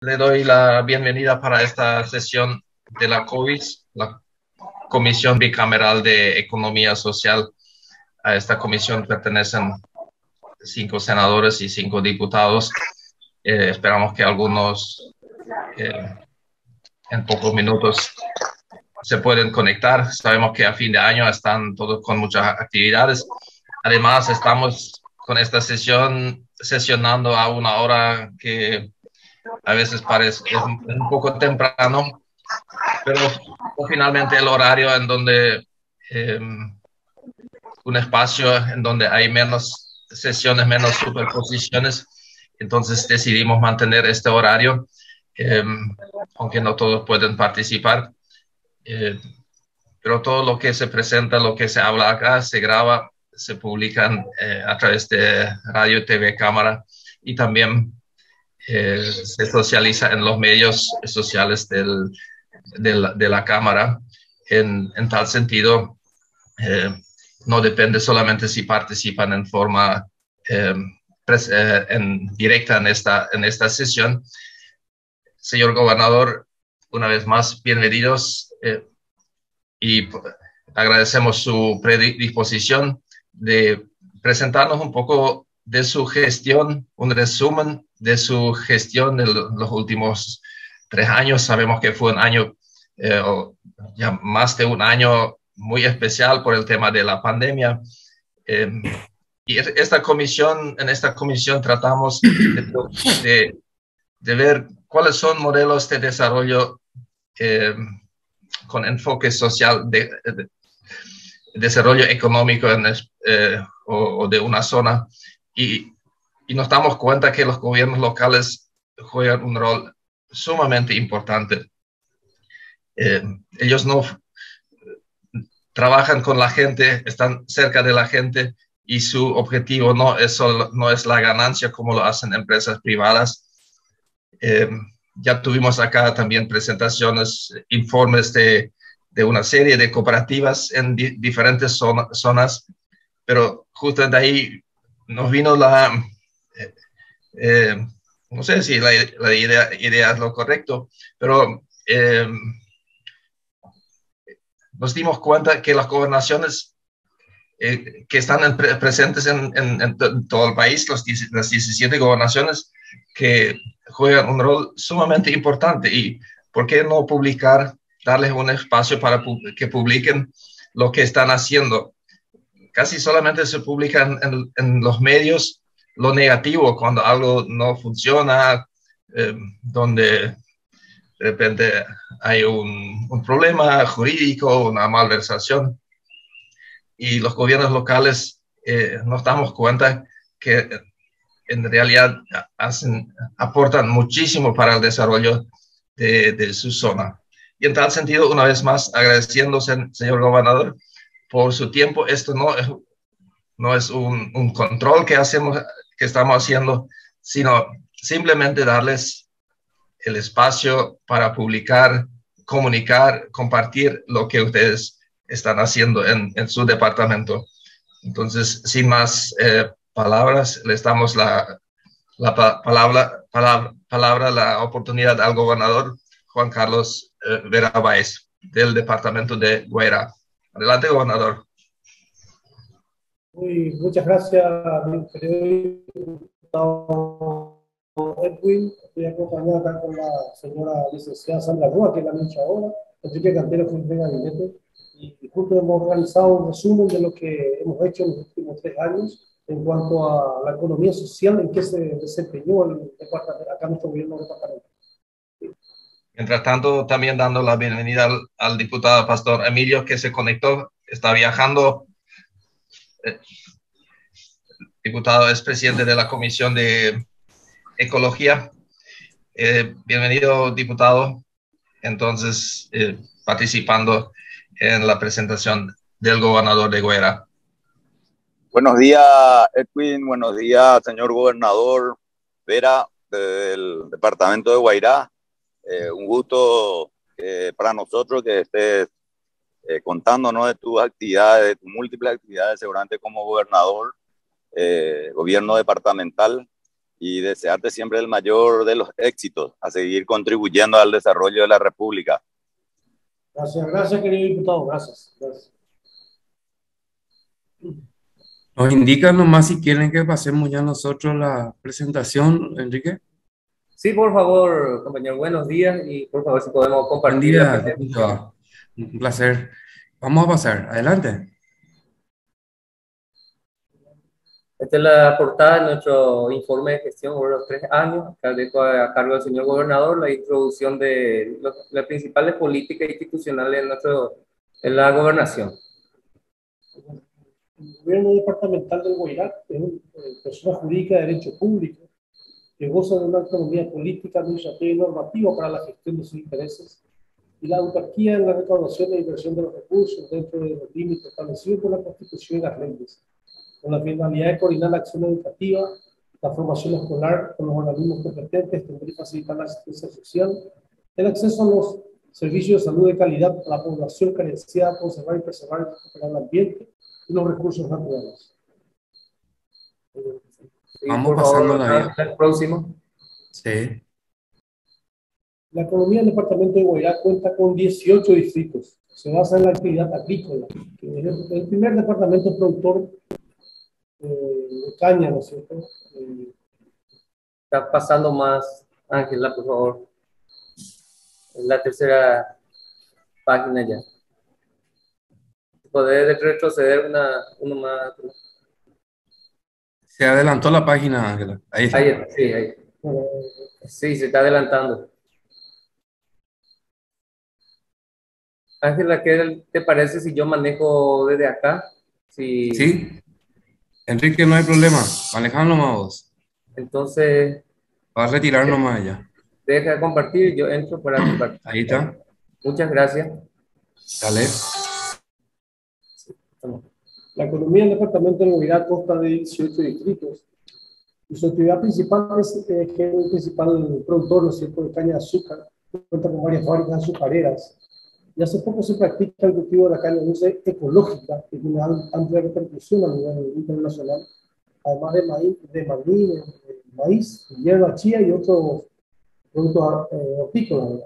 le doy la bienvenida para esta sesión de la COVIS, la Comisión Bicameral de Economía Social. A esta comisión pertenecen cinco senadores y cinco diputados. Eh, esperamos que algunos eh, en pocos minutos se pueden conectar. Sabemos que a fin de año están todos con muchas actividades. Además, estamos con esta sesión sesionando a una hora que a veces parece un poco temprano, pero finalmente el horario en donde eh, un espacio en donde hay menos sesiones, menos superposiciones, entonces decidimos mantener este horario, eh, aunque no todos pueden participar. Eh, pero todo lo que se presenta, lo que se habla acá, se graba, se publican a través de radio, TV, cámara y también eh, se socializa en los medios sociales del, de la Cámara. En, tal sentido, eh, no depende solamente si participan en forma eh, en, directa en esta, en esta sesión. Señor gobernador, una vez más, bienvenidos y agradecemos su predisposición de presentarnos un poco de su gestión, un resumen de su gestión de los últimos tres años. Sabemos que fue un año, eh, ya más de un año muy especial por el tema de la pandemia. Em, y esta comisión, en esta comisión tratamos de, de, ver cuáles son modelos de desarrollo em, con enfoque social, de, desarrollo económico en, eh, o, o, de una zona. Y y nos damos cuenta que los gobiernos locales juegan un rol sumamente importante. Eh, ellos no trabajan con la gente, están cerca de la gente y su objetivo no es, no es la ganancia como lo hacen empresas privadas. Eh, ya tuvimos acá también presentaciones, informes de, de una serie de cooperativas en diferentes zonas, pero justo de ahí nos vino la, eh, no sé si la, idea, es lo correcto, pero eh, nos dimos cuenta que las gobernaciones eh, que están presentes en, todo el país, las 17 gobernaciones que juegan un rol sumamente importante y por qué no publicar, darles un espacio para que publiquen lo que están haciendo. Casi solamente se publican en los medios lo negativo cuando algo no funciona, eh, donde de repente hay un, un, problema jurídico, una malversación. Y los gobiernos locales eh, nos damos cuenta que en realidad hacen, aportan muchísimo para el desarrollo de, de, su zona. Y en tal sentido, una vez más, agradeciéndose, señor gobernador, por su tiempo. Esto no no es un, un control que hacemos que estamos haciendo, sino simplemente darles el espacio para publicar, comunicar, compartir lo que ustedes están haciendo en, su departamento. Entonces, sin más eh, palabras, les damos la, la palabra, palabra, palabra, la oportunidad al gobernador Juan Carlos eh, Vera Báez del departamento de Guaira. Adelante, gobernador. Muy, muchas gracias, mi querido Edwin. Estoy acompañado acá con la señora licenciada Sandra Rúa, que es la ahora, Enrique Cantero, de gabinete. Y juntos hemos organizado un resumen de lo que hemos hecho en los últimos tres años en cuanto a la economía social en que se desempeñó el acá nuestro gobierno departamento. Mientras tanto, también dando la bienvenida al, al diputado Pastor Emilio, que se conectó, está viajando diputado es presidente de la Comisión de Ecología. Eh, bienvenido, diputado. Entonces, eh, participando en la presentación del gobernador de Guerra. Buenos días, Edwin. Buenos días, señor gobernador Vera, del departamento de Guairá. Eh, un gusto para nosotros que estés eh, contándonos de tus actividades, de tus múltiples actividades, seguramente como gobernador, eh, gobierno departamental. y desearte siempre el mayor de los éxitos, a seguir contribuyendo al desarrollo de la República. Gracias, gracias, querido diputado, gracias. gracias. Nos indican nomás si quieren que pasemos ya nosotros la presentación, Enrique. Sí, por favor, compañero, buenos días y por favor si podemos compartir. Buen día, un placer. Vamos a pasar, adelante. Esta es la portada de nuestro informe de gestión por los tres años. Acá dejo a cargo del señor gobernador la introducción de las principales políticas institucionales de, nuestro, de la gobernación. El gobierno departamental del Guairá es una eh, persona jurídica de derecho público que goza de una autonomía política, administrativa y normativa para la gestión de sus intereses y la autarquía en la recaudación e inversión de los recursos dentro de los límites establecidos por la Constitución y las leyes con la finalidad de coordinar la acción educativa, la formación escolar con los organismos competentes, extender y facilitar la asistencia social, el acceso a los servicios de salud de calidad a la población carenciada, conservar y preservar y recuperar el ambiente y los recursos naturales. Vamos pasando la El próximo. Sí. La economía del departamento de Guairá cuenta con 18 distritos. Se basa en la actividad agrícola, que es el primer departamento productor de caña, ¿no es cierto? Eh, Está pasando más, Ángela, por favor. En la tercera página ya. Poder retroceder una, uno más. Se adelantó la página, Ángela. Ahí está. Ahí, sí, ahí. Sí, se está adelantando. Ángela, ¿qué te parece si yo manejo desde acá? Sí. Sí. Enrique, no hay problema. Manejando nomás vos. Entonces. Vas a retirar nomás ya. Deja de compartir, yo entro para compartir. Ahí está. Muchas gracias. Dale. La economía del departamento de Movilidad consta de 18 distritos y su actividad principal es eh, que es el principal productor ¿no es cierto? de caña de azúcar, cuenta con varias fábricas azucareras, y hace poco se practica el cultivo de la caña dulce ecológica, que tiene amplia repercusión a nivel internacional, además de maíz, de maní, de maíz, hierba chía y otros productos eh, hortícolas.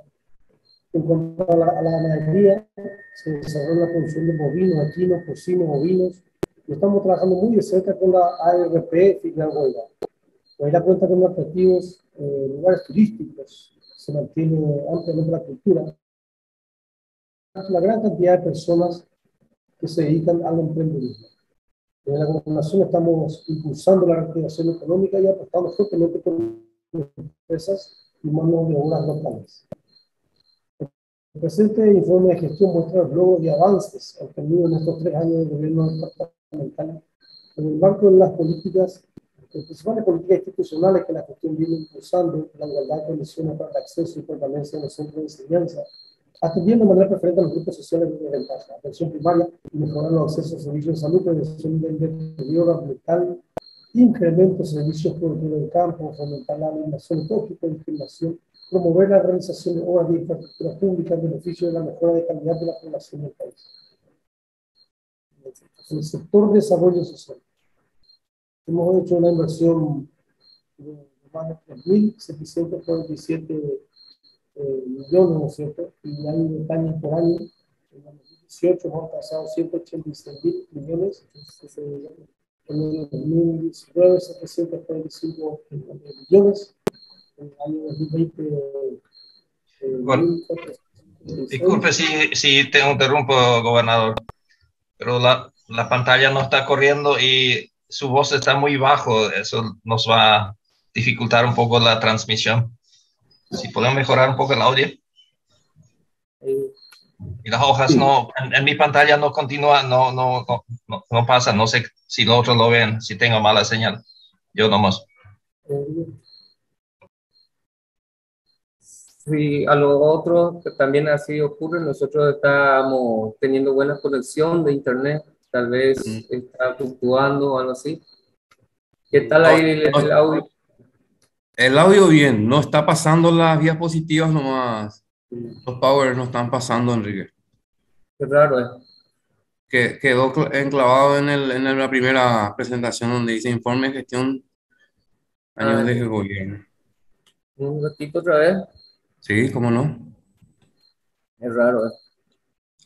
En cuanto a la, a la, ganadería, se desarrolla la producción de bovinos, equinos, porcinos, ovinos, y estamos trabajando muy de cerca con la ARP Filial Guaira. Guaira cuenta con atractivos eh, lugares turísticos, se mantiene ampliamente la cultura, la gran cantidad de personas que se dedican al emprendimiento. En la gobernación estamos impulsando la reactivación económica y apostando fuertemente por empresas y manos de obras locales. El presente informe de gestión muestra los logros y avances obtenidos en estos tres años de gobierno departamental en el marco de las políticas, las principales políticas institucionales que la gestión viene impulsando, la igualdad de condiciones para el acceso y permanencia en los centros de enseñanza, atendiendo de manera preferente a los grupos sociales de desventaja, atención primaria mejorar los accesos a servicios de salud, prevención del deterioro ambiental, incremento de servicios productivos del campo, fomentar la tipo de discriminación, promover la realización de obras de infraestructura pública en beneficio de la mejora de calidad de la población del país. El sector de desarrollo social, hemos hecho una inversión de más de 3.747 eh, millones, ¿no es cierto? Y hay años por año. En 2018 hemos pasado 186 mil millones. En el 2019, 745 millones. En el año 2020, eh, bueno, disculpe si, si te interrumpo, gobernador, pero la, la pantalla no está corriendo y su voz está muy bajo. Eso nos va a dificultar un poco la transmisión. Si podemos mejorar un poco el audio. Y las hojas no, en, mi pantalla no continúa, no, no, no, no, pasa. No sé si los otros lo ven, si tengo mala señal. Yo nomás. Sí, a lo otro que también así ocurre, nosotros estamos teniendo buena conexión de internet, tal vez está fluctuando o algo así. ¿Qué tal ahí el audio? El audio bien, no está pasando las diapositivas nomás. Los powers no están pasando, Enrique. Qué raro, ¿eh? Que, quedó enclavado en, el, en la primera presentación donde dice informe de gestión. años de gobierno. Un ratito otra vez. Sí, cómo no. Es raro, ¿eh?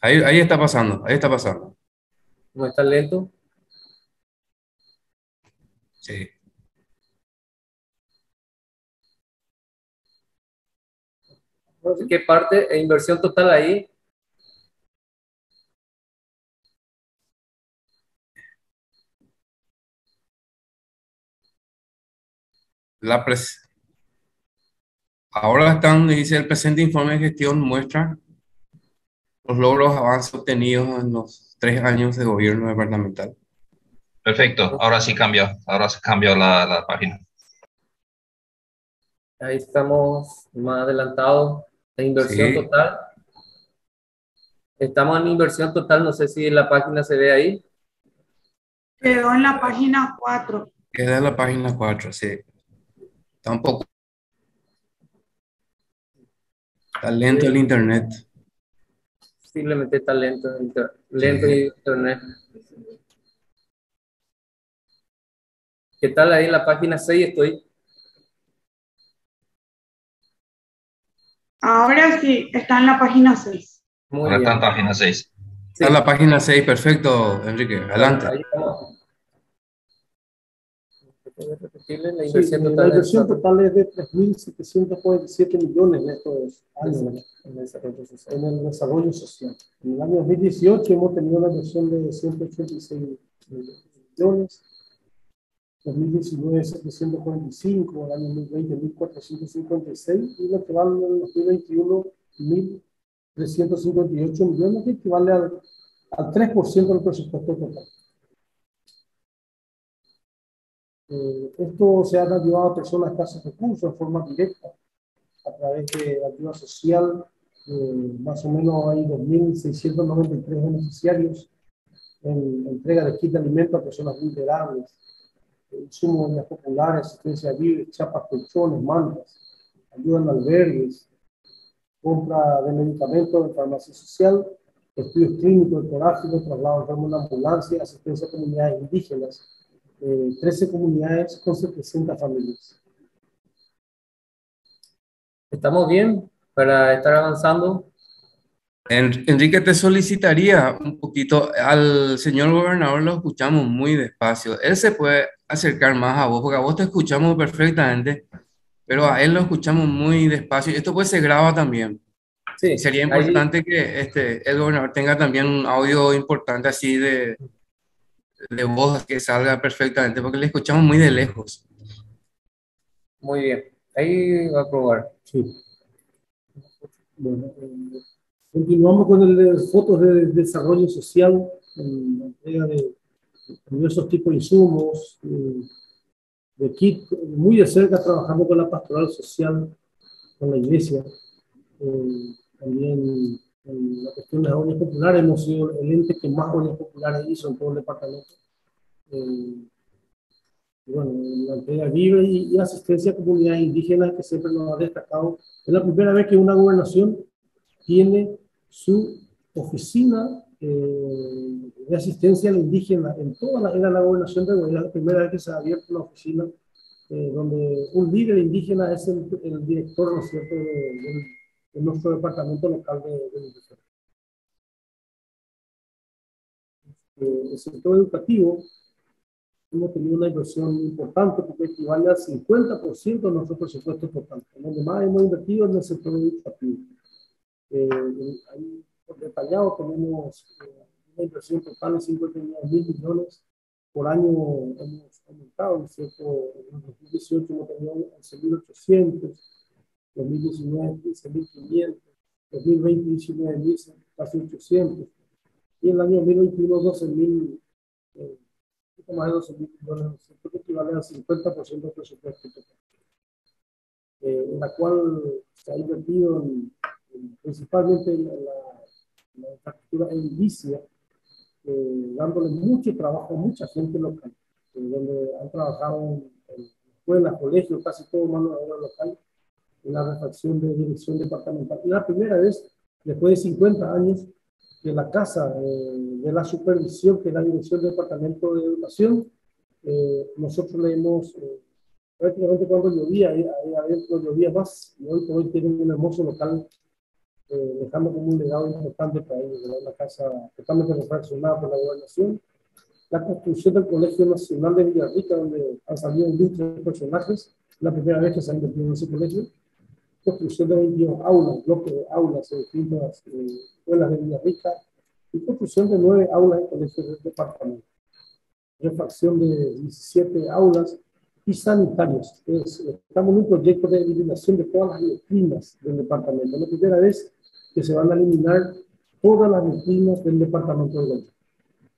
Ahí, ahí está pasando, ahí está pasando. ¿No está lento? Sí. ¿Qué parte? e Inversión total ahí. La pres- Ahora están, donde dice el presente informe de gestión muestra los logros, avances obtenidos en los tres años de gobierno departamental. Perfecto, ahora sí cambió, ahora se cambió la, la página. Ahí estamos más adelantados. La inversión Sí. total. Estamos en inversión total. No sé si la página se ve ahí. Quedó en la página 4. Queda la página 4, sí. Está un poco. Está lento el internet. Simplemente está lento. inter- Lento Sí. internet. ¿Qué tal ahí en la página 6 estoy? Ahora sí, está en la página 6. Muy Ahora está bien. en página 6. Está en la página 6, perfecto, Enrique. Adelante. Ahí estamos. ¿Puedes repetirle la Sí, inversión la total? inversión total es de 3.747 millones en estos años en desarrollo social. en el desarrollo social. En el año 2018 hemos tenido una inversión de 186 millones, 2019 745, el año 2020 1456 y lo que va en el 2021 1.358 millones, que equivale al, al 3% del presupuesto total. Eh, esto se ha ayudado a personas escasos recursos de forma directa a través de la ayuda social. eh, más o menos hay 2.693 beneficiarios en entrega de kit de alimentos a personas vulnerables, de ollas populares, asistencia víveres, chapas, colchones, mantas, ayuda en albergues, compra de medicamentos de farmacia social, estudios clínicos, ecográficos, traslado enfermo en ambulancia, asistencia a comunidades indígenas, eh, 13 comunidades con 700 familias. ¿Estamos bien para estar avanzando? En- Enrique, te solicitaría un poquito, al señor gobernador lo escuchamos muy despacio. Él se puede acercar más a vos, porque a vos te escuchamos perfectamente, pero a él lo escuchamos muy despacio. Esto pues se graba también. Sí. Sería ahí- importante que este, el gobernador tenga también un audio importante así de, de voz que salga perfectamente, porque le escuchamos muy de lejos. Muy bien. Ahí va a probar. Sí. Bueno, eh, continuamos con el fotos de desarrollo social, en la entrega de diversos tipos de insumos, eh, de kit, muy de cerca trabajando con la pastoral social, con la iglesia. Eh, también en la cuestión de las ollas populares, hemos sido el ente que más ollas populares hizo en todo el departamento. Eh, bueno, la entrega libre y, y asistencia a comunidades indígenas que siempre nos ha destacado. Es la primera vez que una gobernación tiene su oficina eh, de asistencia a la indígena en toda la, era la gobernación de Guayana, la primera vez que se ha abierto una oficina eh, donde un líder indígena es el, el director, ¿no es cierto?, de, de- de nuestro departamento local de, de. Eh, el sector educativo hemos tenido una inversión importante porque equivale al 50% de nuestro presupuesto total. Donde más hemos invertido en el sector educativo. Eh, ahí, por detallado, tenemos eh, una inversión total de 59 mil millones. Por año hemos aumentado, ¿no es cierto? En 2018 hemos tenido 11.800, 2019 15.500, 2020 19.000, casi 800. Y en el año 2021 12.000 eh, poco más de 12 mil millones, ¿no que equivale al 50% del presupuesto total, eh, en la cual se ha invertido en- principalmente en la, infraestructura edilicia, eh, dándole mucho trabajo a mucha gente local, eh, donde han trabajado en, en escuelas, colegios, casi todo mano de obra local, en la refacción de dirección departamental. Y la primera vez, después de 50 años, que la Casa eh, de la Supervisión, que es la Dirección del Departamento de Educación, eh, nosotros le hemos eh, prácticamente cuando llovía, ahí adentro llovía más, y hoy por hoy tienen un hermoso local, eh, dejando como un legado importante para ellos, una casa totalmente refaccionada por la gobernación. La construcción del Colegio Nacional de Villarrica, donde han salido ilustres personajes, la primera vez que se ha invertido en ese colegio. Construcción de 22 aulas, bloques de aulas en distintas eh, escuelas de Villarrica, y construcción de nueve aulas en colegios del departamento. Refacción de 17 aulas y sanitarios. estamos en un proyecto de eliminación de todas las letrinas del departamento. Es la primera vez que se van a eliminar todas las letrinas del departamento de Guayana.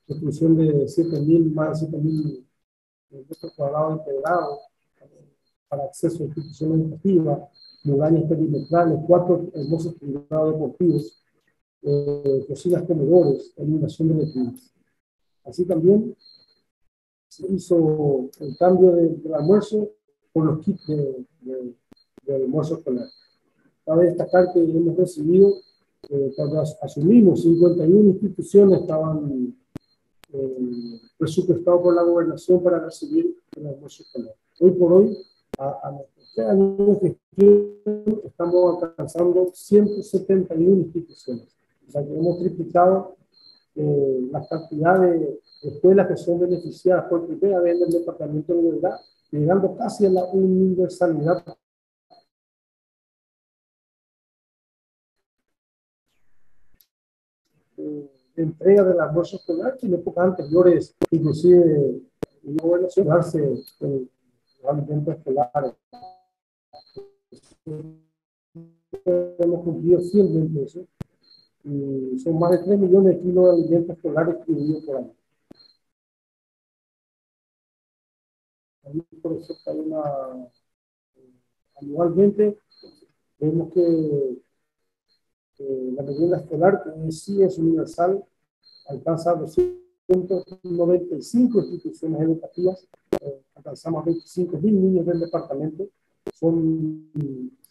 Construcción de 7.000, más de 7.000 metros cuadrados integrados para acceso a instituciones educativas, murallas perimetrales, cuatro hermosos privados deportivos, eh, cocinas comedores, eliminación de letrinas. Así también se hizo el cambio del almuerzo por los kits de, almuerzo escolar. Cabe destacar que hemos recibido, eh, cuando asumimos 51 instituciones estaban eh, presupuestados por la gobernación para recibir el almuerzo escolar. Hoy por hoy, a, a nuestros años de gestión, estamos alcanzando 171 instituciones. O sea que hemos triplicado eh, la cantidad de escuelas que son beneficiadas por primera vez en el departamento de verdad, llegando casi a la universalidad entrega del almuerzo escolar que en épocas anteriores, inclusive no voy a los alimentos escolares. Hemos cumplido fielmente eso. Y son más de 3 millones de kilos de alimentos escolares distribuidos por año. una, anualmente vemos que la merienda escolar, que sí es universal, alcanza 295 instituciones educativas, eh, alcanzamos 25 mil niños del departamento, son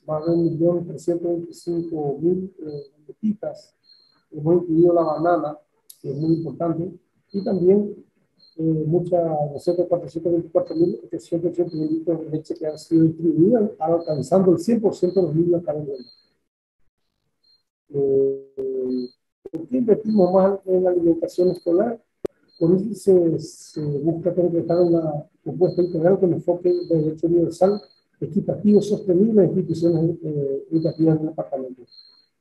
más de 1.325.000 eh, hemos incluido la banana, que es muy importante, y también eh, muchas, nosotros 424.881 litros de leche que han sido distribuidas, alcanzando el 100% de los niños acá en eh, ¿Por qué invertimos más en la alimentación escolar? Por eso se, se busca concretar una propuesta integral con enfoque de derecho universal, equitativo, sostenible en instituciones eh, educativas del departamento.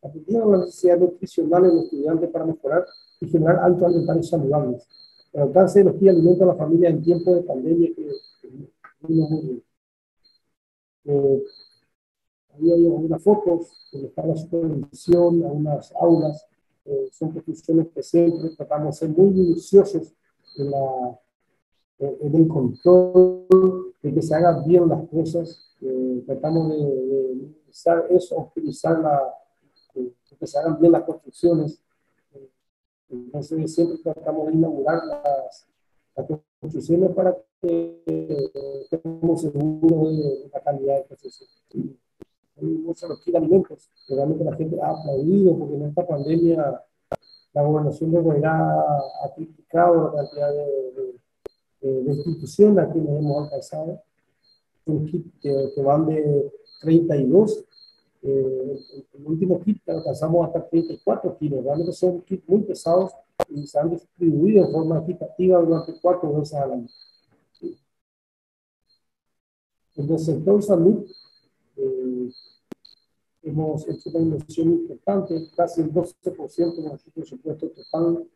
Atendiendo las necesidades nutricionales de los estudiantes para mejorar y generar hábitos alimentarios saludables el alcance de los que alimentan a la familia en tiempo de pandemia que, vimos muy bien. Eh, hay algunas fotos donde está la supervisión, algunas aulas, eh, son construcciones que siempre tratamos de ser muy minuciosos en, la, en el control, de que se hagan bien las cosas, eh, tratamos de, de, eso, optimizar la, de que se hagan bien las construcciones, entonces siempre tratamos de inaugurar las, construcciones para que estemos seguros de la calidad de construcción. Hay muchos de alimentos, realmente la gente ha aplaudido porque en esta pandemia la gobernación de Guairá ha criticado la cantidad de, de, instituciones a quienes hemos alcanzado. Un kit que, que van de 32 eh, el último kit alcanzamos hasta 34 kilos. Realmente son kits muy pesados y se han distribuido en forma equitativa durante cuatro veces al año. En el sector salud, eh, hemos hecho una inversión importante, casi el 12% de nuestro presupuesto total,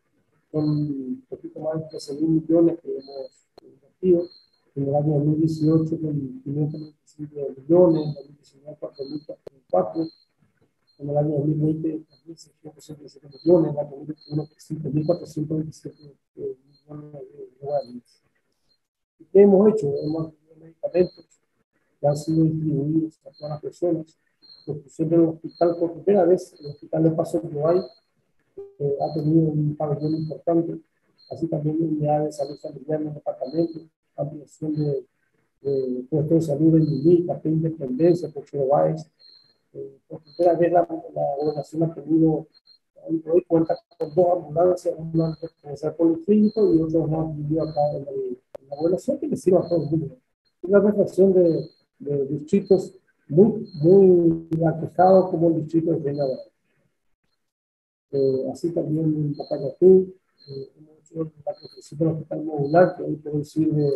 con un poquito más de 13 mil millones que hemos invertido. En el año 2018, con 525 millones, en el 2019, 4.000 en el año 2020, 1.667 millones, en el año 2021, 5.427 millones de dólares. ¿Y qué hemos hecho? Hemos tenido medicamentos que han sido distribuidos a todas las personas. La construcción del hospital por primera vez, el hospital de Paso Global eh, ha tenido un pabellón importante, así también unidades de salud familiar en el departamento, ampliación de, de puestos de salud en Lili, Café Independencia, Pochero Báez, eh, por primera vez la, la gobernación ha tenido, hoy cuenta con dos ambulancias, una en el policlínico y otra una vivió acá en, la gobernación que le sirve a todo el mundo. una reflexión de, de distritos muy, muy aquejados como el distrito de Peña eh, así también en Pacayatú, eh, hemos hecho del hospital modular, que hoy puede sirve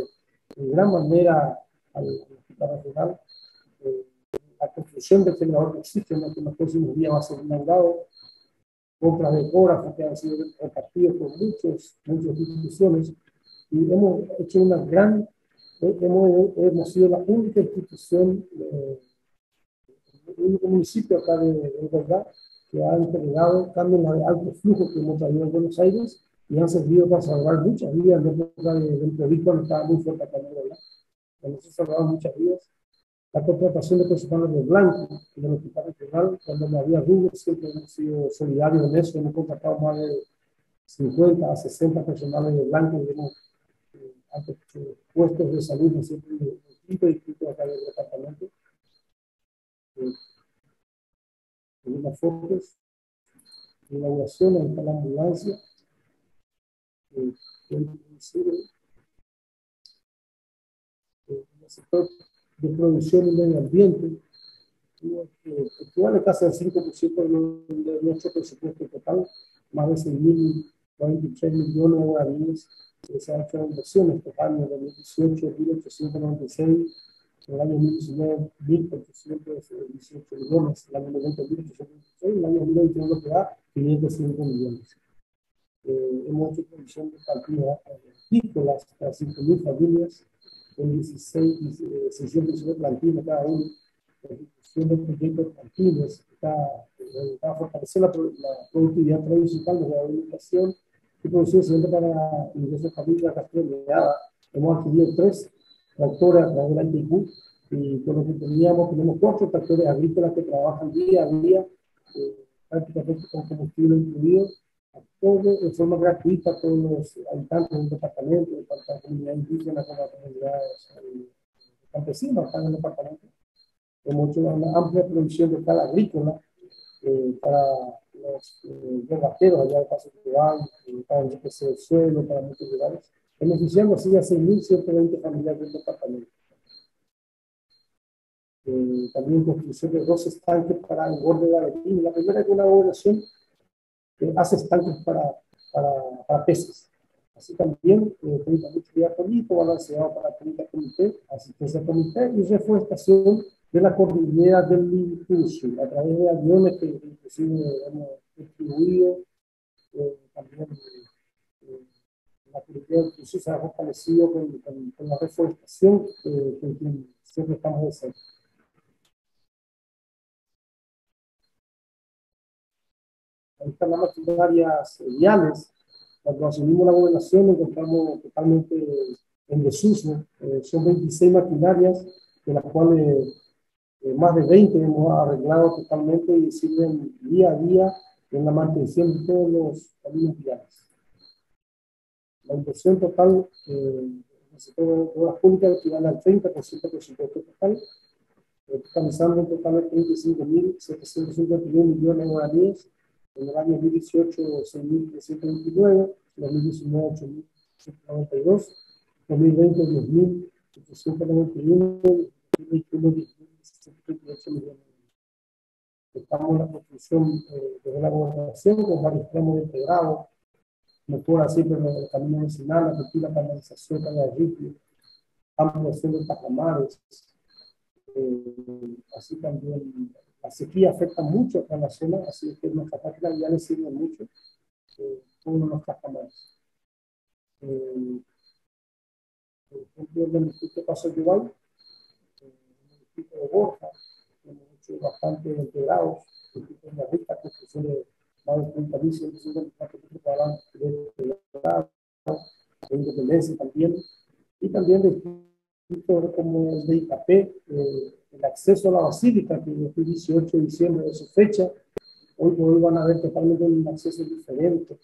de gran manera al, hospital regional. Eh, la construcción del generador que existe en los próximos días va a ser inaugurado. Compras de ecógrafos que han sido repartidos por muchos, muchas instituciones. Y hemos hecho una gran, hemos, hemos sido la única institución, el único municipio acá de, de Verdad que han entregado cambios de alto flujo que hemos traído en Buenos Aires y han servido para salvar muchas vidas en la época del COVID cuando estaba muy fuerte acá en Cuando Hemos salvado muchas vidas. La contratación de personal de blanco en el hospital regional, cuando no había rubros, siempre hemos sido solidarios en eso. Hemos contratado más de 50 a 60 personales de blanco y hemos eh, puestos de salud siempre en distintos distritos acá del departamento. Eh, unas fotos de inauguración, ahí está la ambulancia, eh, el sector de producción y medio ambiente, equivale casi al 5% de, nuestro presupuesto total, más de 6.043 millones de dólares que se han hecho en inversiones estos años, 2018, 1.896 en el año 2019 1.418 millones, el año 2020 1.816, el año 2021 lo que da 505 millones. Eh, hemos hecho provisión de partidas agrícolas para 5.000 familias, con 16, 619 plantillas cada uno, ejecución de proyectos plantillas, para, para fortalecer la, la, productividad tradicional de la alimentación y producción siempre para ingresos familias rastreadas. Hemos adquirido tres de la ITQ y con lo que teníamos, tenemos cuatro tractores agrícolas que trabajan día a día, eh, prácticamente con combustible incluido, todo de forma gratuita a todos los habitantes del departamento, de la comunidad indígena, con las comunidades eh, acá en el departamento. Hemos hecho una amplia producción de cal agrícola eh, para los eh, allá de Paso Cubán, para el suelo, para muchos lugares beneficiando así a 6.120 familias del departamento. Eh, también construcción de dos estanques para engorde de alecrín. La primera es una gobernación que hace estanques para, para, para peces. Así también, eh, 30 mucho político, balanceado para 30 comité, asistencia comité y reforestación de la cordillera del impulso a través de aviones que inclusive hemos distribuido, eh, también eh, la política incluso se ha fortalecido con, con, con la reforestación eh, siempre estamos haciendo. Ahí están las maquinarias viales. Cuando asumimos la gobernación encontramos totalmente en desuso. Eh, son 26 maquinarias, de las cuales eh, más de 20 hemos arreglado totalmente y sirven día a día en la mantención de todos los caminos viales la inversión total eh, en el sector de obras públicas equivale al 30% del presupuesto total, eh, totalizando un total de 35.751 millones de guaraníes. En el año 2018, 6.329, 2019, 8.192, 2020, 10.891, 2021, 10.638 millones. Estamos en la construcción eh, de la gobernación con varios tramos integrados mejora siempre el camino vecinal, la canalización de ripio, ampliación de tajamares, eh, así también la sequía afecta mucho a la zona, así que nuestras prácticas ya les sirven mucho, eh, uno los tajamares. Eh, por ejemplo, en el distrito de Paso Igual, en el de Borja, hemos hecho bastante integrados, de la rica construcción de más de 30.154 de independencia también, y también de como el de IKP, eh, el acceso a la basílica, que el 18 de diciembre de su fecha, hoy por hoy van a ver totalmente un acceso diferente.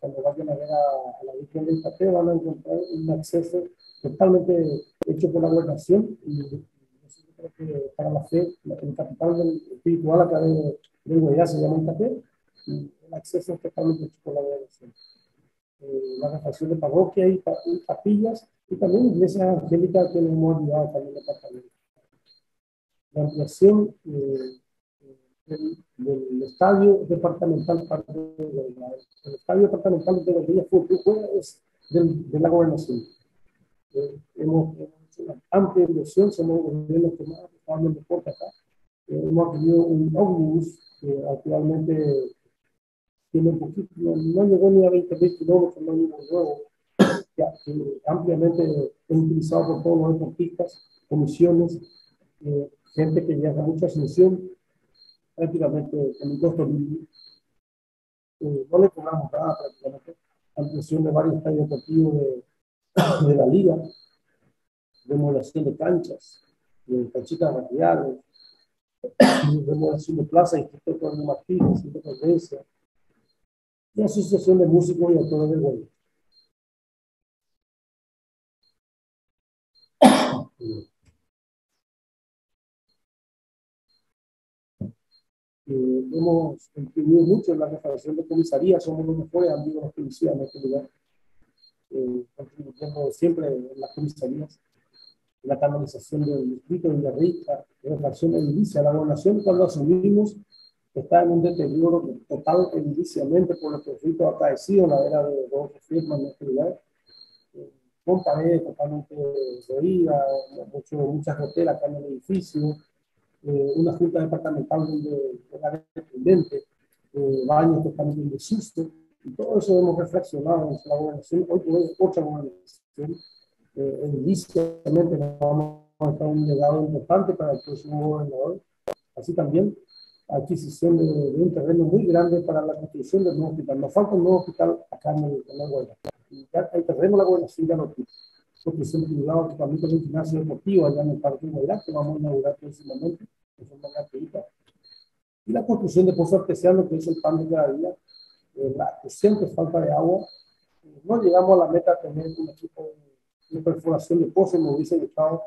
Cuando vayan a ver a, la Virgen de IKP van a encontrar un acceso totalmente hecho por la gobernación. Y para la fe, el capital del espiritual acá de, de se llama IKP, el acceso es totalmente hecho por la. Eh, la refacción de parroquia y, capillas Y también iglesia angélica que nos hemos ayudado también departamento. La ampliación eh, del, del, estadio departamental de la, el estadio departamental de Galería Fútbol es del, de la gobernación. Eh, hemos, hecho una amplia inversión, somos los gobiernos que más estamos en deporte acá. Eh, hemos adquirido un ómnibus que actualmente tiene un poquito, no, no llegó ni a 20 mil kilómetros, no es nuevo, ya, que ampliamente utilizado por todos los deportistas, comisiones, eh, gente que lleva mucha atención, prácticamente con un costo mínimo. Eh, no le cobramos nada prácticamente, ampliación de varios estadios deportivos de, de la liga, remodelación de canchas, de canchitas materiales, remodelación de plaza, Instituto de Martínez, Instituto Grecia, y Asociación de Músicos y Autores de Guayas. Eh, hemos contribuido mucho en la restauración de comisaría, somos los mejores amigos de los policías en este lugar, eh, contribuyendo siempre en las comisarías, en la canalización del distrito de Villarrica, en la fracción de Ilicia, la gobernación cuando asumimos está en un deterioro total ediliciamente por los conflictos acaecidos en la era de dos firmas en este lugar, eh, con paredes totalmente destruidas, mucho, muchas goteras acá en el edificio, eh, una junta departamental donde era dependiente, eh, baños totalmente en desuso, y todo eso hemos reflexionado en la gobernación. Hoy tenemos otra gobernación, eh, vamos a estar un legado importante para el próximo gobernador. Así también, adquisición de, de, un terreno muy grande para la construcción del nuevo hospital. Nos falta un nuevo hospital acá en el, en el Y ya el terreno la gobernación ya lo tiene. Construcción de privado, equipamiento de un gimnasio deportivo allá en el Parque Guairá, que vamos a inaugurar próximamente de forma gratuita. Y la construcción de pozos artesanos, que es el pan de cada día, eh, la creciente falta de agua. Eh, no llegamos a la meta de tener un equipo de, de perforación de pozos, me hubiese gustado,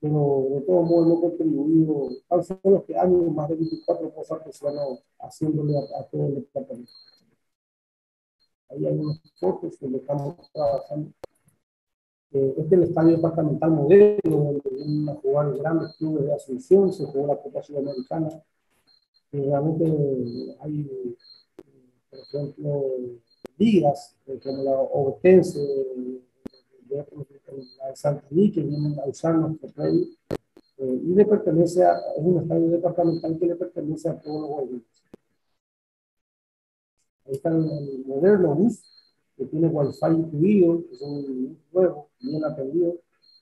pero de todos modos hemos contribuido, al solo que años, más de 24 pozos artesanos haciéndole a, a todo el departamento. Ahí hay unas fotos que le estamos trabajando. Eh, este es el estadio departamental modelo, donde vienen a jugar grandes clubes de Asunción, se jugó la Copa Sudamericana. Y realmente hay, por ejemplo, ligas eh, como la Obetense, la de Santaní, que vienen a usar nuestro predio. Eh, y le pertenece a, es un estadio departamental que le pertenece a todos los gobiernos. Ahí está el, moderno bus que tiene Wi-Fi incluido, que son nuevos, bien atendidos,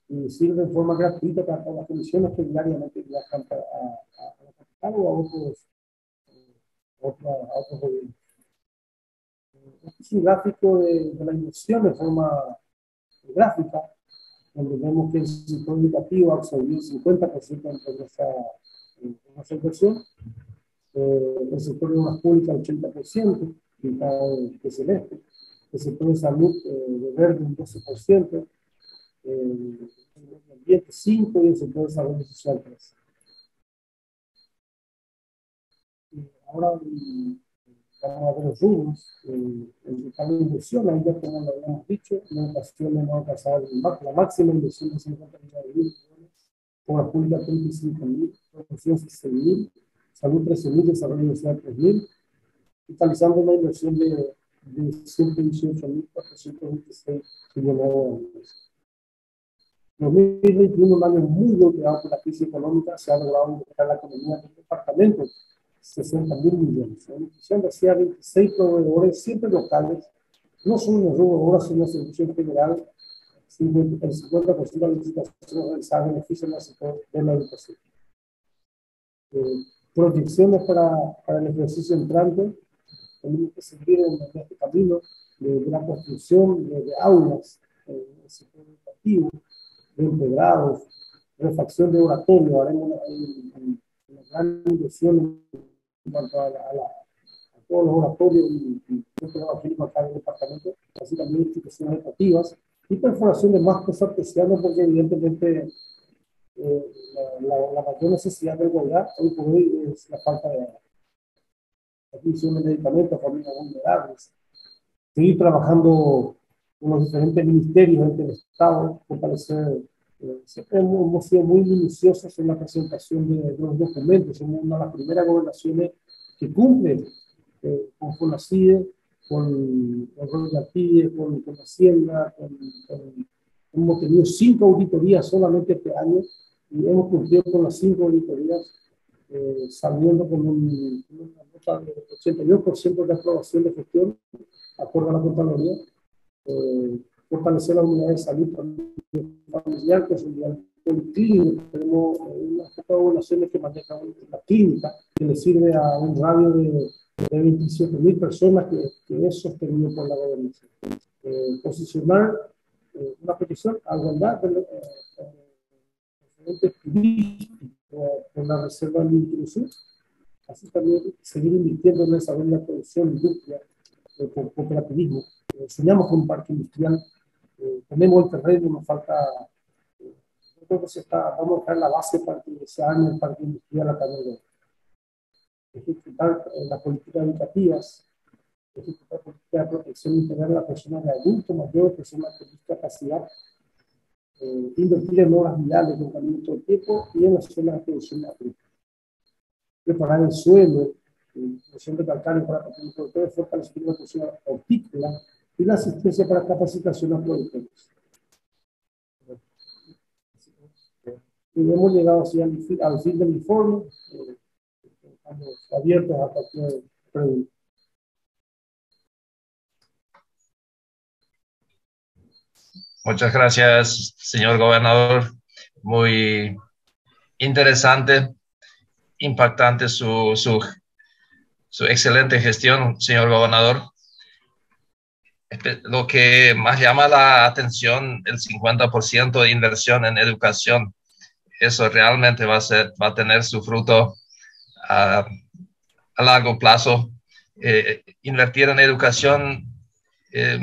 y sirve de forma gratuita para todas las comisiones que diariamente viajan a, a, a la capital o a otros, otra, a otros gobiernos. Este es un gráfico de, de, la inversión de forma gráfica, vemos que el sector educativo absorbió el 50% de nuestra, de nuestra inversión, eh, el sector de unas públicas el 80%, pintado de celeste, el sector de salud eh, de verde un 12%, eh, el medio ambiente 5% y el sector de desarrollo social 3%. ahora vamos a ver los rubros, eh, el de inversión, ahí ya como lo habíamos dicho, la educación no ha alcanzado la máxima inversión de 50 millones de millones, obra pública 35 mil, producción 16 mil, salud 13 mil, desarrollo social 3 mil, totalizando una inversión de de 118.426 millones de dólares. 2021, un año muy golpeado por la crisis económica, se ha logrado integrar la economía del departamento 60 mil millones. La beneficiando hacía 26 proveedores, siempre locales, no solo en el rubro ahora, sino en general, el 50% de las licitaciones realizadas benefician al sector de la educación. Eh, proyecciones para, para el ejercicio entrante, tenemos que seguir en, este camino de, la construcción de, de aulas en el sector educativo, de integrados, refacción de oratorio, haremos una, una gran inversión en cuanto a, a, a todos los oratorios y, y evangélicos acá en el departamento, así también instituciones educativas, y perforación de más cosas artesianas, porque evidentemente eh, la, la, mayor necesidad del gobierno hoy por hoy es la falta de agua adquisición de medicamentos familias vulnerables, seguir trabajando con los diferentes ministerios del Estado, fortalecer siempre hemos, sido muy minuciosos en la presentación de, los documentos. Somos una de las primeras gobernaciones que cumple eh, con, con, la CIDE, con, con la CIDE, con, con Hacienda. Con, hemos tenido cinco auditorías solamente este año y hemos cumplido con las cinco auditorías, eh, saliendo con un, una nota del 82% de aprobación de gestión, acuerdo a la Contraloría. Eh, fortalecer la unidad de salud familiar, que es un policlínico. Tenemos unas poblaciones que manejan la clínica, que le sirve a un radio de, de 27 mil personas que, que, es sostenido por la gobernación. Eh, posicionar eh, una petición a igualdad de diferentes turísticos con la reserva de intrusión, así también seguir invirtiendo en esa la producción, industria, eh, por cooperativismo. Eh, soñamos con un parque industrial eh, tenemos el terreno, nos falta, eh, yo creo que se está, vamos a dejar la base para que se haga el parque industrial acá en Ejecutar eh, las políticas educativas, ejecutar políticas de protección integral a las personas de adultos mayores, personas con discapacidad, eh, invertir en obras viales, en tratamiento del tiempo y en las zonas de producción agrícola. Preparar el suelo, producción de para pequeños productores, fortalecer la producción hortícola, y la asistencia para capacitación a productores. Y hemos llegado así al, al fin del informe. Eh, estamos abiertos a cualquier pregunta. Muchas gracias, señor gobernador. Muy interesante, impactante su, su, su excelente gestión, señor gobernador. Este, lo que más llama la atención, el 50% de inversión en educación, eso realmente va a, ser, va a tener su fruto a, a largo plazo. Eh, invertir en educación eh,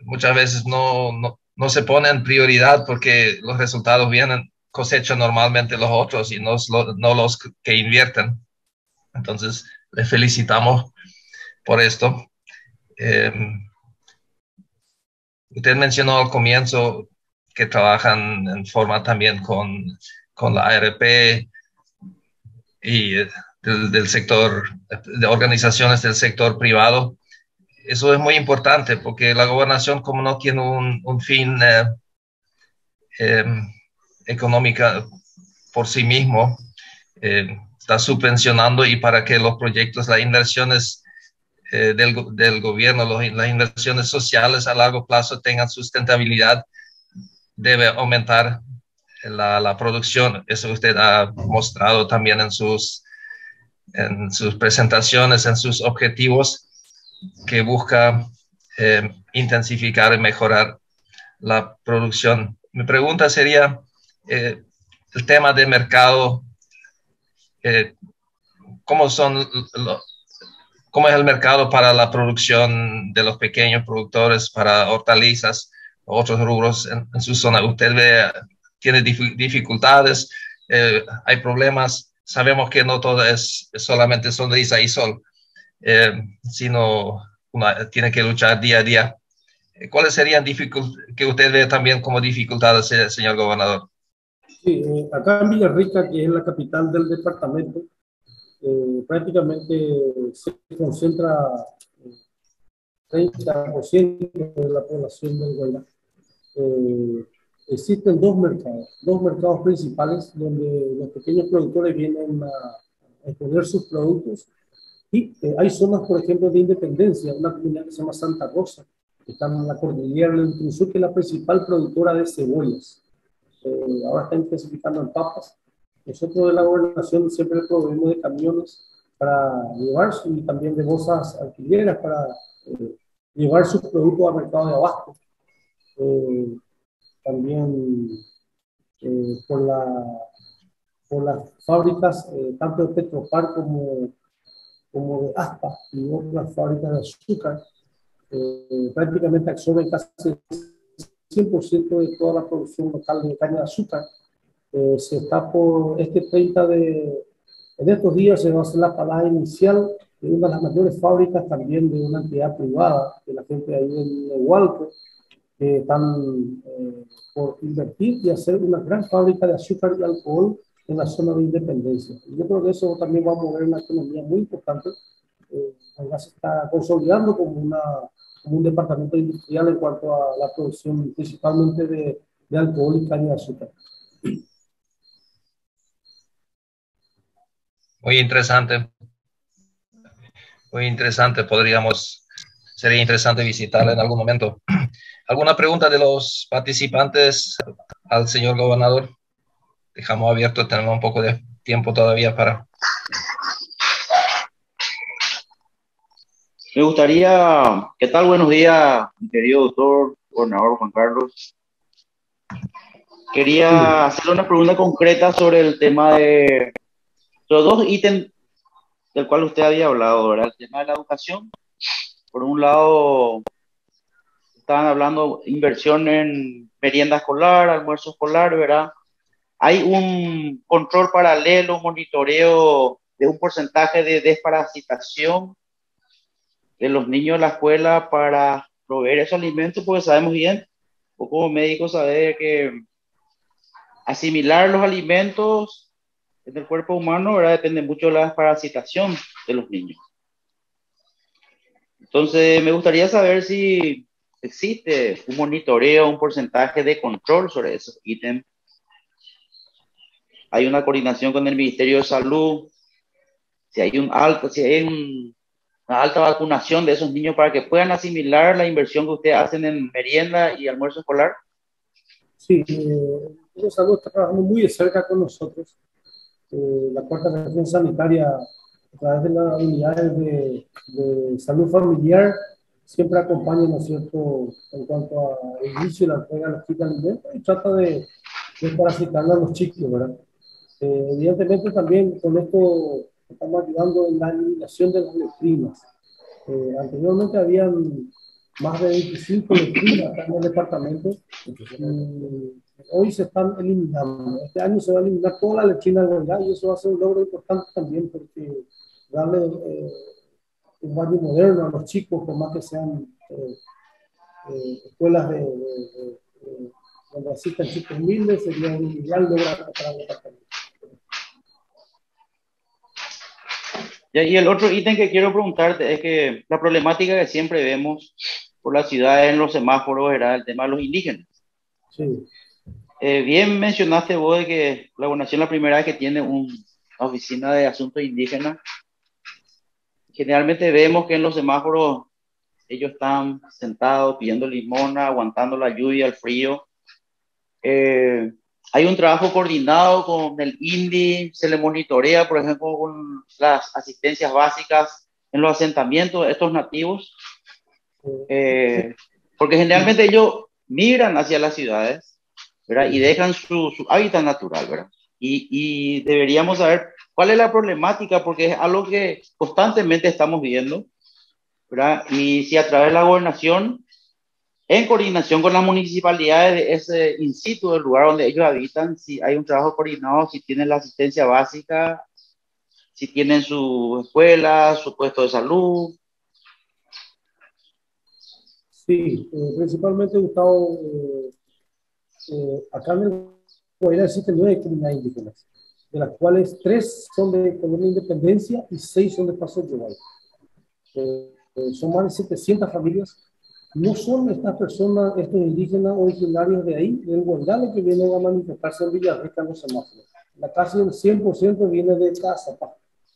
muchas veces no, no, no, se pone en prioridad porque los resultados vienen, cosechan normalmente los otros y no, no los que invierten. Entonces, le felicitamos por esto. Eh, usted mencionó al comienzo que trabajan en forma también con, con la ARP y del, del, sector, de organizaciones del sector privado. Eso es muy importante porque la gobernación, como no tiene un, fin eh, eh, económica por sí mismo, eh, está subvencionando y para que los proyectos, las inversiones eh, del, del, gobierno, los, las inversiones sociales a largo plazo tengan sustentabilidad, debe aumentar la, la, producción. Eso usted ha mostrado también en sus, en sus presentaciones, en sus objetivos, que busca eh, intensificar y mejorar la producción. Mi pregunta sería, eh, el tema de mercado, eh, ¿cómo son los cómo es el mercado para la producción de los pequeños productores para hortalizas, otros rubros en, en su zona. Usted ve, tiene dificultades, eh, hay problemas. Sabemos que no todo es solamente sonrisa y sol, eh, sino tiene que luchar día a día. ¿Cuáles serían que usted ve también como dificultades, eh, señor gobernador? Sí, eh, acá en Villarrica, que es la capital del departamento, eh, prácticamente se concentra el 30% de la población del Guayna. Eh, existen dos mercados, dos mercados principales donde los pequeños productores vienen a exponer sus productos y eh, hay zonas, por ejemplo, de independencia, una comunidad que se llama Santa Rosa, que está en la cordillera del Intruso, que es la principal productora de cebollas. Eh, ahora están especificando en papas nosotros de la gobernación siempre proveemos de camiones para llevar y también de bolsas alquileras para eh, llevar sus productos al mercado de abasto. Eh, también eh, por, la, por las fábricas, eh, tanto de Petropar como, como de Aspa y otras fábricas de azúcar, eh, prácticamente absorben casi el 100% de toda la producción local de caña de azúcar se está por este 30 de, en estos días se va a hacer la parada inicial es una de las mayores fábricas también de una entidad privada, de la gente ahí en Hualco, que están eh, por invertir y hacer una gran fábrica de azúcar y alcohol en la zona de Independencia. Yo creo que eso también va a mover una economía muy importante. Eh, se está consolidando como, una, como un departamento industrial en cuanto a la producción principalmente de, de alcohol y caña de azúcar. Muy interesante. Muy interesante. Podríamos, sería interesante visitarla en algún momento. ¿Alguna pregunta de los participantes al señor gobernador? Dejamos abierto, tenemos un poco de tiempo todavía para... Me gustaría, ¿qué tal? Buenos días, mi querido doctor, gobernador Juan Carlos. Quería hacerle una pregunta concreta sobre el tema de los dos ítems del cual usted había hablado, ¿verdad? El tema de la educación. Por un lado, estaban hablando inversión en merienda escolar, almuerzo escolar, ¿verdad? Hay un control paralelo, monitoreo de un porcentaje de desparasitación de los niños en la escuela para proveer esos alimentos, porque sabemos bien, o como médicos, saber que asimilar los alimentos en el cuerpo humano ¿verdad? depende mucho de la desparasitación de los niños. Entonces, me gustaría saber si existe un monitoreo, un porcentaje de control sobre esos ítems. Hay una coordinación con el Ministerio de Salud. Si hay un alto, si hay una alta vacunación de esos niños para que puedan asimilar la inversión que ustedes hacen en merienda y almuerzo escolar. Sí, eh, Salud está trabajando muy de cerca con nosotros. Eh, la cuarta región sanitaria a través de las unidades de, de salud familiar siempre acompaña, ¿no es cierto?, en cuanto al inicio y la entrega de los kits de alimentos y trata de, de parasitar a los chicos, ¿verdad? Eh, evidentemente también con esto estamos ayudando en la eliminación de las letrinas. Eh, anteriormente habían más de 25 letrinas en el departamento. Hoy se están eliminando. Este año se va a eliminar toda la letrina verdad y eso va a ser un logro importante también porque darle eh, un baño moderno a los chicos, por más que sean eh, eh, escuelas de, de, de, donde asistan chicos humildes, sería un gran logro para el departamento. Y el otro ítem que quiero preguntarte es que la problemática que siempre vemos por las ciudades en los semáforos era el tema de los indígenas. Sí. Eh, bien mencionaste vos de que la gobernación es la primera vez que tiene un, una oficina de asuntos indígenas. Generalmente vemos que en los semáforos ellos están sentados pidiendo limona, aguantando la lluvia, el frío. Eh, hay un trabajo coordinado con el INDI, se le monitorea, por ejemplo, con las asistencias básicas en los asentamientos de estos nativos, eh, porque generalmente ellos migran hacia las ciudades ¿verdad? y dejan su, su hábitat natural, ¿verdad? Y, y deberíamos saber ¿Cuál es la problemática? Porque es algo que constantemente estamos viendo, ¿verdad? Y si a través de la gobernación, en coordinación con las municipalidades de ese in situ del lugar donde ellos habitan, si hay un trabajo coordinado, si tienen la asistencia básica, si tienen su escuela, su puesto de salud. Sí, eh, principalmente Gustavo, eh, eh, acá en el Guairá existen nueve comunidades indígenas de las cuales tres son de Colonia Independencia y seis son de Paso Global. Eh, eh, son más de 700 familias. No son estas personas, estos indígenas originarios de ahí, del Guadalajara, que vienen a manifestarse en Villarrica en los semáforos. La casi el 100% viene de casa,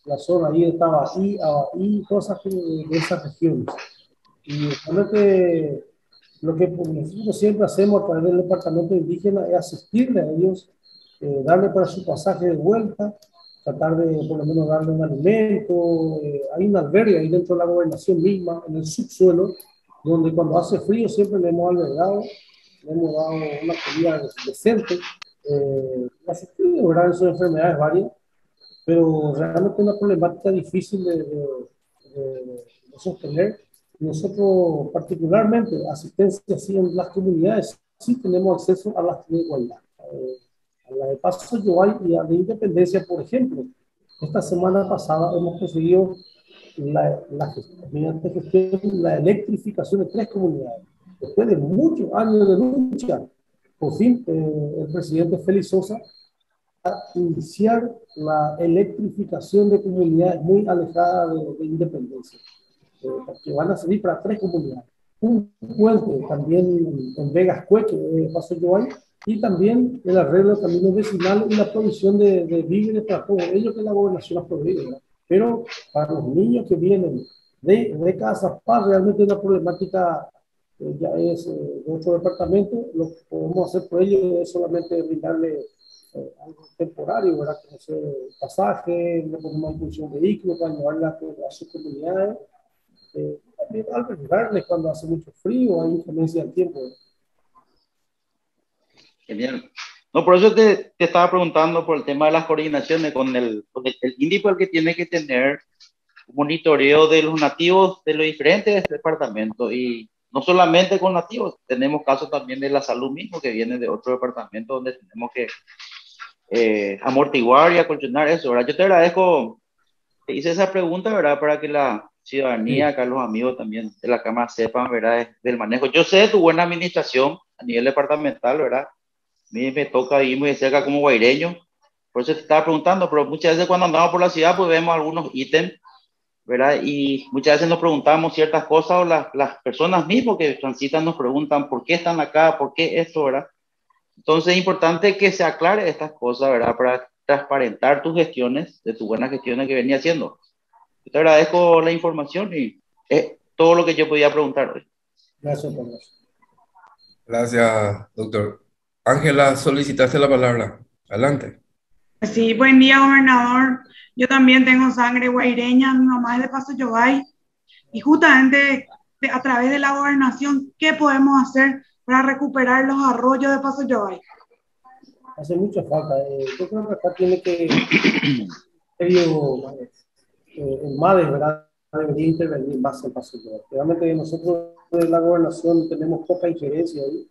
la zona ahí estaba ahí, ahí, cosas de esas regiones. Y realmente lo que nosotros siempre hacemos a través del departamento indígena es asistirle a ellos eh, darle para su pasaje de vuelta, tratar de por lo menos darle un alimento. Eh, hay un albergue ahí dentro de la gobernación misma, en el subsuelo, donde cuando hace frío siempre le hemos albergado, le hemos dado una comida decente. Eh, asistido, ¿verdad? Son enfermedades varias, pero realmente una problemática difícil de, de, de sostener. Nosotros, particularmente, asistencia así en las comunidades, sí tenemos acceso a las de igualdad. Eh, la de Paso Yoay y la de Independencia, por ejemplo. Esta semana pasada hemos conseguido la, la, mediante gestión, la electrificación de tres comunidades. Después de muchos años de lucha, por fin eh, el presidente Félix Sosa a iniciar la electrificación de comunidades muy alejadas de, independencia, eh, que van a servir para tres comunidades. Un puente también en Vegas Cueque, Paso Yoay, y también el arreglo de caminos vecinales y la provisión de, de víveres para todos ellos que la gobernación ha prohibido. Pero para los niños que vienen de, de Casa Paz, realmente una problemática eh, ya es eh, de otro departamento, lo que podemos hacer por ellos es solamente brindarle eh, algo temporario, ¿verdad? Como sea pasaje, le ponemos inclusión de vehículos para llevarla a, sus comunidades. Eh, también cuando hace mucho frío, hay inclemencia del tiempo. Genial. No, por eso te, te, estaba preguntando por el tema de las coordinaciones con el, con el, el que tiene que tener un monitoreo de los nativos de los diferentes departamentos y no solamente con nativos, tenemos casos también de la salud mismo que viene de otro departamento donde tenemos que eh, amortiguar y acolchonar eso, ¿verdad? Yo te agradezco, te hice esa pregunta, ¿verdad? Para que la ciudadanía, acá los amigos también de la Cámara sepan, ¿verdad? Del manejo. Yo sé de tu buena administración a nivel departamental, ¿verdad? A mí me toca ir muy cerca como guaireño, por eso te estaba preguntando, pero muchas veces cuando andamos por la ciudad, pues vemos algunos ítems, ¿verdad? Y muchas veces nos preguntamos ciertas cosas o las, las personas mismas que transitan nos preguntan por qué están acá, por qué esto, ¿verdad? Entonces es importante que se aclare estas cosas, ¿verdad? Para transparentar tus gestiones, de tus buenas gestiones que venía haciendo. Te agradezco la información y es todo lo que yo podía preguntar hoy. Gracias. Gracias, doctor. Ángela, solicitaste la palabra. Adelante. Sí, buen día, gobernador. Yo también tengo sangre guaireña, mi mamá es de Paso Yobay. Y justamente a través de la gobernación, ¿qué podemos hacer para recuperar los arroyos de Paso Yoay? Hace mucha falta. Eh, yo creo que acá tiene que eh, el MADE, ¿verdad? debería intervenir más en Paso Yoay. Realmente nosotros de la gobernación tenemos poca injerencia ahí.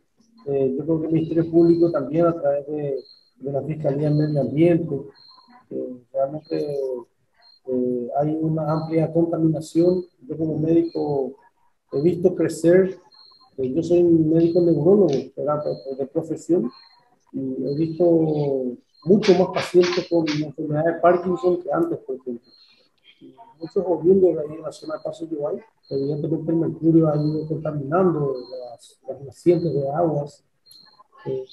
Eh, yo creo que el Ministerio Público también a través de, de la Fiscalía Medio Ambiente, realmente hay una amplia contaminación. Yo como médico he visto crecer eh, yo soy un médico neurólogo de profesión y he visto mucho más pacientes con enfermedad de Parkinson que antes, por ejemplo. Muchos oriundos de ahí en la zona de Paso Igual, evidentemente el mercurio ha ido contaminando las, las nacientes de aguas. Eh,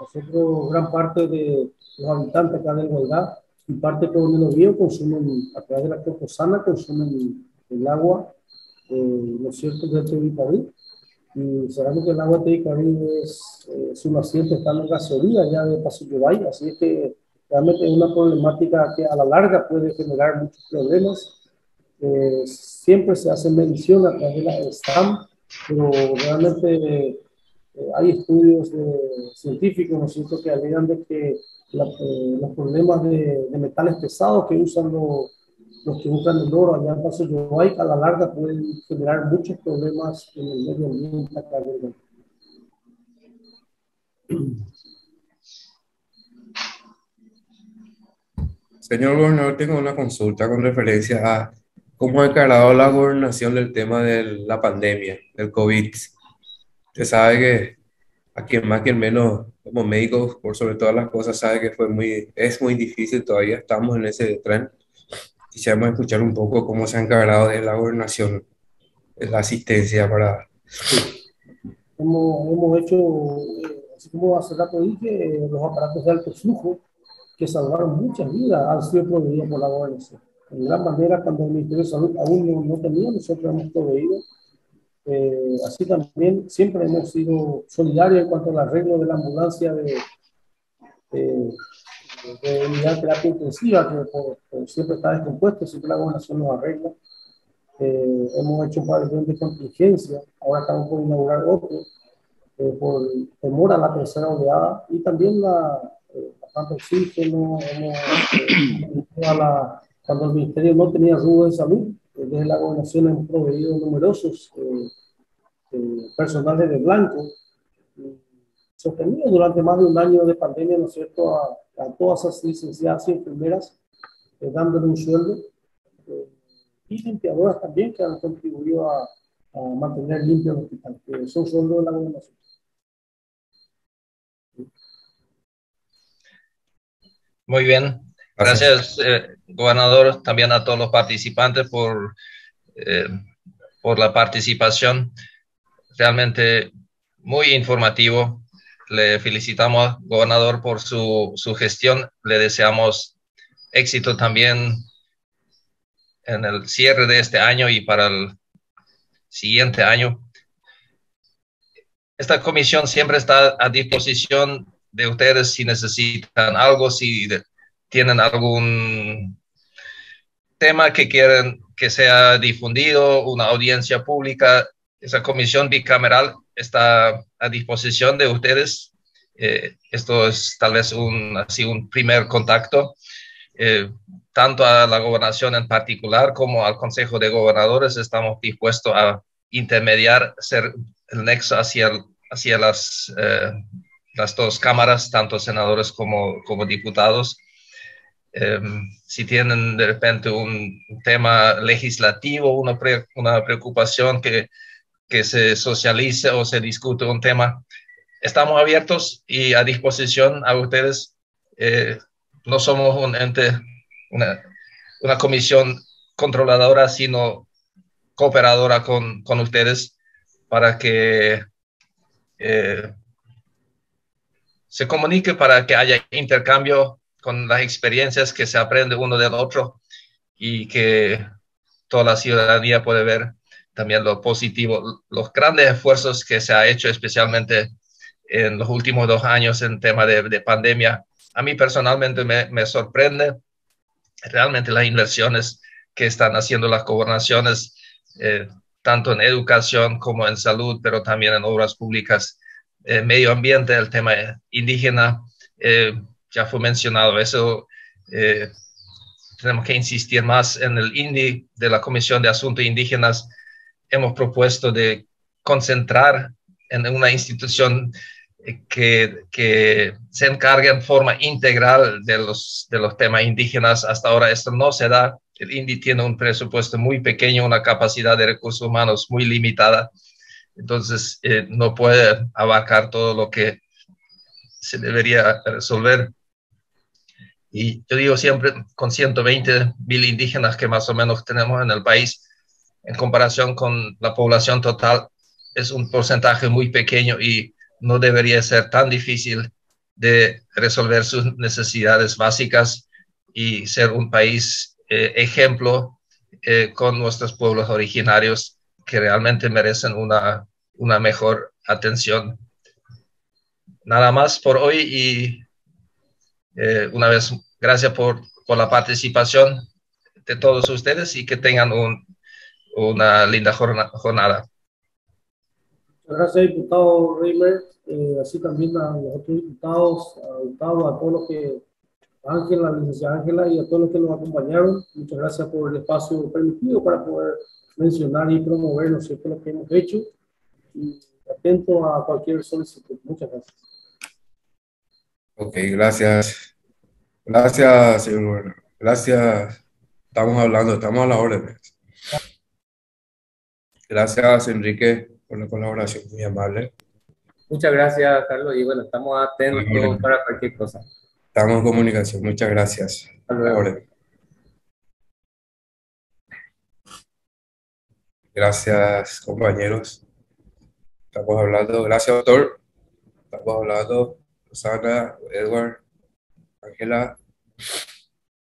nosotros, gran parte de los habitantes acá del Guaidá y parte de los ríos consumen, a través de la Cocosana, consumen el agua, eh, ¿no es cierto?, del Tehuicadí y sabemos que el agua de Caribe es, eh, su naciente está en gasolina ya de Paso Bay, así es que realmente es una problemática que a la larga puede generar muchos problemas. Eh, siempre se hace medición a través de la STAM, pero realmente eh, hay estudios científicos, ¿no es cierto?, que alegan de que los problemas de, de, metales pesados que usan los los que buscan el oro allá en Paso Yoay, a la larga pueden generar muchos problemas en el medio ambiente acá Señor gobernador, tengo una consulta con referencia a cómo ha encarado la gobernación del tema de la pandemia, del COVID. Usted sabe que a quien más, quien menos, como médicos, por sobre todas las cosas, sabe que fue muy, es muy difícil, todavía estamos en ese tren quisiéramos escuchar un poco cómo se ha encargado de la gobernación la asistencia para... Hemos, hemos hecho, así como hace rato dije, los aparatos de alto flujo que salvaron muchas vidas han sido proveídos por la gobernación. En gran manera, cuando el Ministerio de Salud aún no, tenía, nosotros hemos proveído. Eh, así también siempre hemos sido solidarios en cuanto al arreglo de la ambulancia de, de de unidad de terapia intensiva, que siempre está descompuesto, siempre la gobernación nos arregla. Eh, hemos hecho un pabellón de contingencia, ahora estamos por inaugurar otro, eh, por temor a la tercera oleada, y también la, eh, tanto oxígeno, eh, cuando el Ministerio no tenía rubro de salud, desde la gobernación hemos proveído numerosos personales de blanco, sostenido durante más de un año de pandemia, ¿no es cierto?, a, a todas esas licenciadas y enfermeras, eh, dándole un sueldo. Eh, y limpiadoras también que han contribuido a, a mantener limpio el hospital, que son solo de la gobernación. Muy bien. Gracias, eh, gobernador, también a todos los participantes por, eh, por la participación. Realmente muy informativo. Le felicitamos, gobernador, por su, su gestión. Le deseamos éxito también en el cierre de este año y para el siguiente año. Esta comisión siempre está a disposición de ustedes si necesitan algo, si tienen algún tema que quieren que sea difundido, una audiencia pública. Esa comisión bicameral está a disposición de ustedes. Eh, esto es tal vez un, así un primer contacto. Eh, tanto a la gobernación en particular como al Consejo de Gobernadores estamos dispuestos a intermediar, ser el nexo hacia, hacia las, eh, las dos cámaras, tanto senadores como, como diputados. Em, si tienen de repente un, tema legislativo, una, una preocupación que, que se socialice o se discute un tema, estamos abiertos y a disposición a ustedes. Eh, no somos un ente, una, una comisión controladora, sino cooperadora con, con ustedes para que eh, se comunique, para que haya intercambio con las experiencias que se aprende uno del otro y que toda la ciudadanía puede ver también lo positivo, los grandes esfuerzos que se ha hecho especialmente en los últimos dos años en tema de, de pandemia a mí personalmente me, me, sorprende realmente las inversiones que están haciendo las gobernaciones, eh, tanto en educación como en salud, pero también en obras públicas, eh, medio ambiente, el tema indígena, eh, ya fue mencionado, eso eh, tenemos que insistir más en el INDI de la Comisión de Asuntos Indígenas. Hemos propuesto de concentrar en una institución que, que, se encargue en forma integral de los, de los temas indígenas. Hasta ahora esto no se da. El INDI tiene un presupuesto muy pequeño, una capacidad de recursos humanos muy limitada. Entonces, eh, no puede abarcar todo lo que se debería resolver. Y yo digo siempre, con 120 mil indígenas que más o menos tenemos en el país, en comparación con la población total, es un porcentaje muy pequeño y no debería ser tan difícil de resolver sus necesidades básicas y ser un país eh, ejemplo eh, con nuestros pueblos originarios que realmente merecen una, una mejor atención. Nada más por hoy y eh, una vez gracias por, por, la participación de todos ustedes y que tengan un, una linda jornada. Gracias, diputado Reimer. Eh, así también a los otros diputados, a, diputados, a todos los que, Ángela, la licenciada Ángela y a todos los que nos acompañaron. Muchas gracias por el espacio permitido para poder mencionar y promover ¿no sé, lo que hemos hecho. Y atento a cualquier solicitud. Muchas gracias. Ok, gracias. Gracias, señor. Gracias. Estamos hablando, estamos a la orden. Gracias, Enrique, por la colaboración, muy amable. Muchas gracias, Carlos, y bueno, estamos atentos para cualquier cosa. Estamos en comunicación, muchas gracias. Hasta luego. Gracias, compañeros. Estamos hablando, gracias, doctor. Estamos hablando, Rosana, Edward, Ángela.